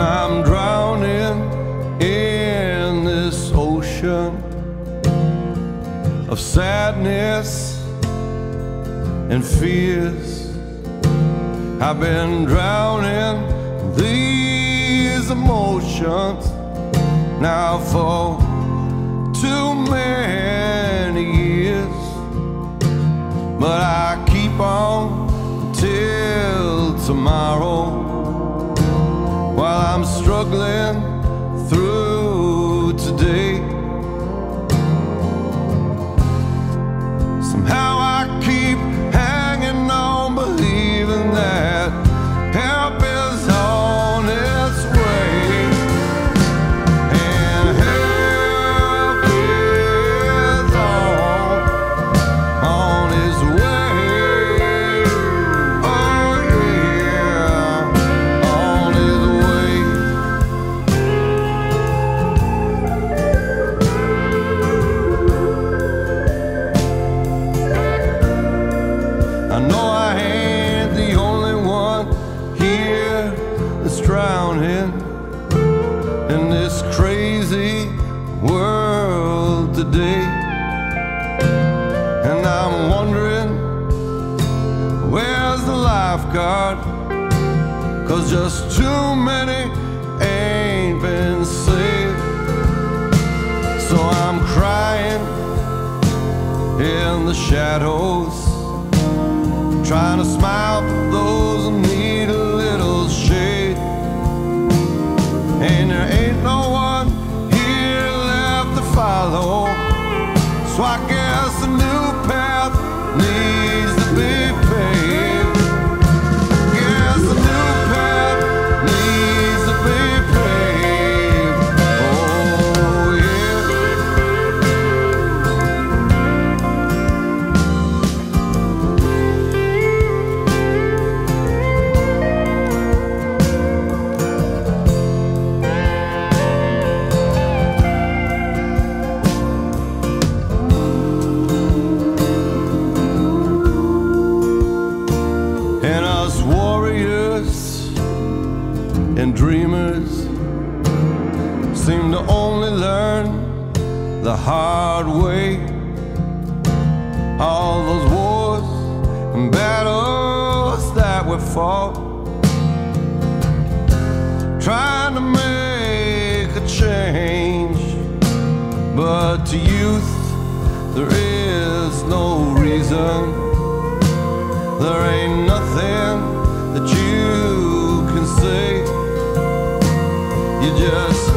I'm drowning in this ocean of sadness and fears. I've been drowning these emotions now for too many years. But I I'm struggling through today. Somehow here that's drowning in this crazy world today. And I'm wondering, where's the lifeguard? Cause just too many ain't been saved. So I'm crying in the shadows trying to smile for those in need And there ain't no one here left to follow. So I and dreamers seem to only learn the hard way. All those wars and battles that we fought, trying to make a change. But to youth, there is no reason. There ain't nothing You just